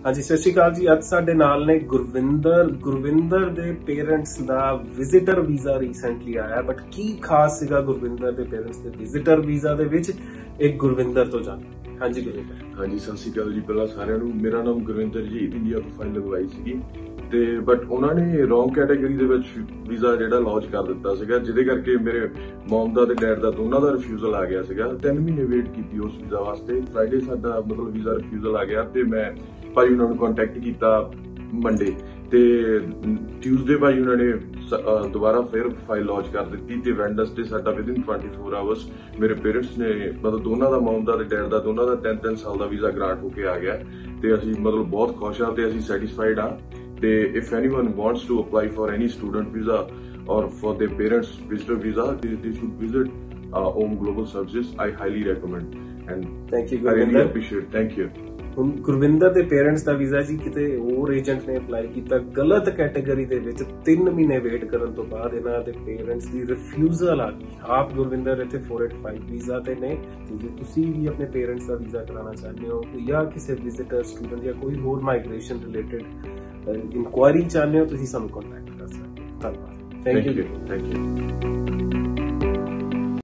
ਹਾਂਜੀ, ਸਤਿ ਸ਼੍ਰੀ ਅਕਾਲ ਜੀ। ਅੱਜ ਸਾਡੇ ਨਾਲ ਨੇ ਗੁਰਵਿੰਦਰ ਗੁਰਵਿੰਦਰ ਦੇ ਪੇਰੈਂਟਸ ਦਾ ਵਿਜ਼ਿਟਰ ਵੀਜ਼ਾ ਰੀਸੈਂਟਲੀ ਆਇਆ ਬਟ ਕੀ ਖਾਸ ਸੀਗਾ ਗੁਰਵਿੰਦਰ ਦੇ ਪੇਰੈਂਟਸ ਦੇ ਵਿਜ਼ਿਟਰ ਵੀਜ਼ਾ ਦੇ ਵਿੱਚ? ਇੱਕ ਗੁਰਵਿੰਦਰ ਤੋਂ ਜਾਣਦੇ ਹਾਂਜੀ, ਗੁਰਵਿੰਦਰ। ਹਾਂਜੀ, ਸਤਿ ਸ਼੍ਰੀ ਅਕਾਲ ਜੀ। ਪਹਿਲਾਂ ਸਾਰਿਆਂ ਨੂੰ, ਮੇਰਾ ਨਾਮ ਗੁਰਵਿੰਦਰ ਜੀ ਇੰਡੀਆ ਤੋਂ ਲਗਵਾਈ ਸੀਗੀ। ਤੇ ਬਟ ਉਹਨਾਂ ਨੇ ਰੋਂਗ ਕੈਟਾਗਰੀ ਦੇ ਵਿੱਚ ਵੀਜ਼ਾ ਜਿਹੜਾ ਲਾਂਚ ਕਰ ਦਿੱਤਾ ਸੀਗਾ, ਜਿਹਦੇ ਕਰਕੇ ਮੇਰੇ ਮਮ ਦਾ ਤੇ ਡੈਡ ਦਾ ਦੋਨਾਂ ਦਾ ਰਿਫਿਊਜ਼ਲ ਆ ਗਿਆ ਸੀਗਾ। 3 ਮਹੀਨੇ ਵੇਟ ਕੀਤੀ ਉਸ ਵੀਜ਼ਾ ਵਾਸਤੇ। ਫਰਾਈਡੇ ਸਾਡਾ ਮਤਲਬ ਵੀਜ਼ਾ ਰਿਫਿਊਜ਼ਲ ਆ ਗਿਆ ਤੇ ਮੈਂ ਭਾਈ ਉਹਨਾਂ ਨੂੰ ਕੰਟੈਕਟ ਕੀਤਾ ਮੰਡੇ ਤੇ ਟਿਊਜ਼ਡੇ ਭਾਈ ਉਹਨਾਂ ਨੇ ਦੁਬਾਰਾ ਫਿਰ ਫਾਈਲ ਲਾਂਚ ਕਰ ਦਿੱਤੀ ਤੇ ਵੈਂਡਸਡੇ ਸਾਡਾ ਵਿਦਿਨ 24 ਆਵਰਸ ਮੇਰੇ ਪੇਰੈਂਟਸ ਨੇ ਮਤਲਬ ਦੋਨਾਂ ਦਾ ਮਮ ਦਾ ਤੇ ਡੈਡ ਦਾ ਦੋਨਾਂ ਦਾ 3-3 ਸਾਲ ਦਾ ਵੀਜ਼ਾ ਗ੍ਰਾਂਟ ਹੋ ਕੇ ਆ ਗਿਆ ਤੇ ਅਸੀਂ ਮਤਲਬ ਬਹੁਤ ਖੁਸ਼ ਹਾਂ ਤੇ ਅਸੀਂ ਸੈਟੀਸਫਾਈਡ ਹਾਂ ਤੇ if anyone wants to apply for any student visa their parents visitor visa they, they should visit uh, Om Global Services. I highly recommend and thank you Gurvinder appreciate thank you. ਹੁਣ ਗੁਰਵਿੰਦਰ ਦੇ parents ਦਾ visa ਜੀ ਕਿਤੇ ਹੋਰ agent ਨੇ apply ਕੀਤਾ ਗਲਤ category ਦੇ ਵਿੱਚ 3 ਮਹੀਨੇ ਵੇਟ ਕਰਨ ਤੋਂ ਬਾਅਦ ਇਹਨਾਂ ਦੇ ਪੇਰੈਂਟਸ ਦੀ ਰਿਫਿਊਜ਼ਲ ਆ ਗਈ। ਆਪ ਗੁਰਵਿੰਦਰ ਇੱਥੇ 485 ਵੀਜ਼ਾ ਤੇ ਨੇ। ਜੇ ਤੁਸੀਂ ਵੀ ਆਪਣੇ ਪੇਰੈਂਟਸ ਦਾ ਵੀਜ਼ਾ ਕਰਾਉਣਾ ਚਾਹੁੰਦੇ ਹੋ ਜਾਂ ਕਿਸੇ ਵਿਜ਼ਿਟਰ ਸਟੂਡੈਂਟ ਜਾਂ ਕੋਈ ਹੋਰ ਮਾਈਗ੍ਰੇਸ਼ਨ ਰਿਲੇਟਡ ਇਨਕੁਆਇਰੀ ਚਾਹੁੰਦੇ ਹੋ ਤੁਸੀਂ ਸਾਨੂੰ ਕੰਟੈਕਟ ਕਰ ਸਕਦੇ ਹੋ। ਧੰਨਵਾਦ। Thank you thank you